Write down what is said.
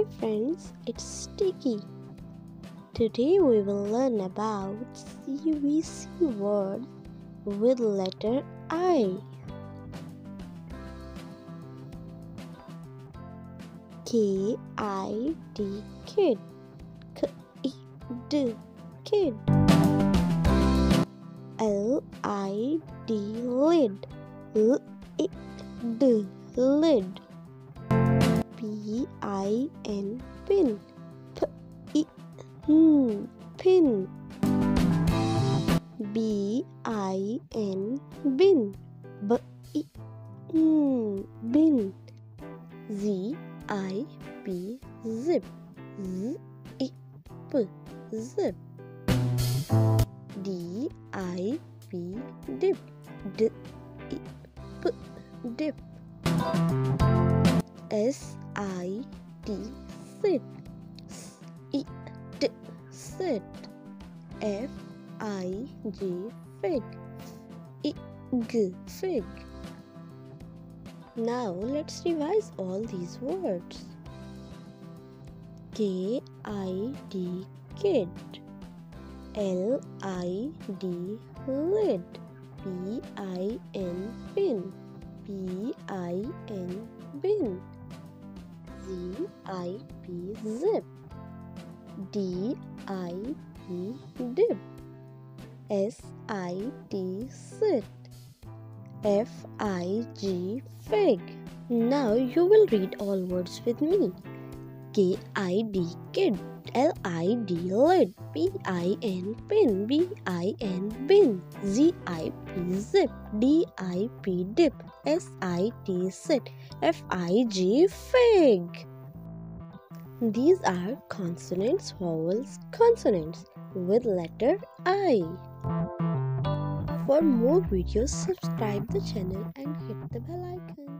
Hi friends, it's Sticky. Today we will learn about CVC word with letter I. K I D kid. K I D kid. L I D lid. L I D lid. P I N pin. P I N pin. B I N bin. B I N bin. Z I P zip. Z I P zip. D I P dip. D I P dip. S I T sit. S I T sit. F I G fig. I G fig. Now let's revise all these words. K I D kid. L I D lid. P I N pin. P I N bin. Z I P zip. D I P dip. S I T sit. F I G fig. Now you will read all words with me. K I D kid. L I D lid. P I N pin. B I N bin. Z I P zip. D I P dip. S I T sit. F I G fig. These are consonants, vowels, consonants with letter I. For more videos, subscribe the channel and hit the bell icon.